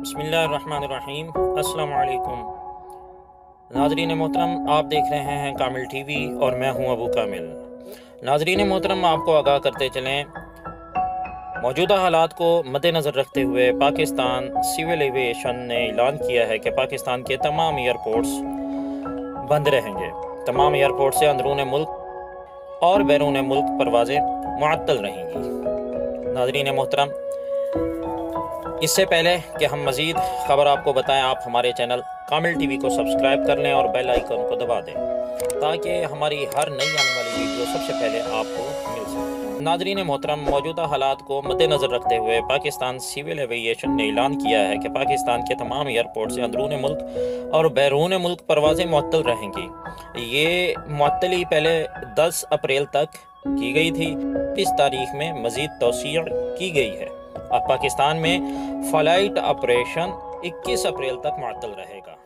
बसमीम असलकुम नाजरीन मोहतरम, आप देख रहे हैं कामिल टीवी और मैं हूँ अबू कामिल। नाजरीन मोहतरम, आपको आगाह करते चलें। मौजूदा हालात को मद्देनज़र रखते हुए पाकिस्तान सिविल एविएशन ने ऐलान किया है कि पाकिस्तान के तमाम एयरपोर्ट्स बंद रहेंगे। तमाम एयरपोर्ट से अंदरून मुल्क और बैरून मुल्क परवाज़ें मअतल रहेंगी। नाजरीन मोहतरम इससे पहले कि हम मज़ीद खबर आपको बताएँ, आप हमारे चैनल कामिल टीवी को सब्सक्राइब कर लें और बेल आइकन को दबा दें, ताकि हमारी हर नई आने वाली वीडियो सबसे पहले आपको मिल सके। नाजरीन मोहतरम, मौजूदा हालात को मद्देनज़र रखते हुए पाकिस्तान सिविल एविएशन ने ऐलान किया है कि पाकिस्तान के तमाम एयरपोर्ट से अंदरून मुल्क और बैरून मुल्क परवाज़ें मअतल रहेंगी। ये मअतली पहले 10 अप्रैल तक की गई थी। इस तारीख में मज़ीद तोसी की गई है। अब पाकिस्तान में फ़्लाइट ऑपरेशन 21 अप्रैल तक मअतल रहेगा।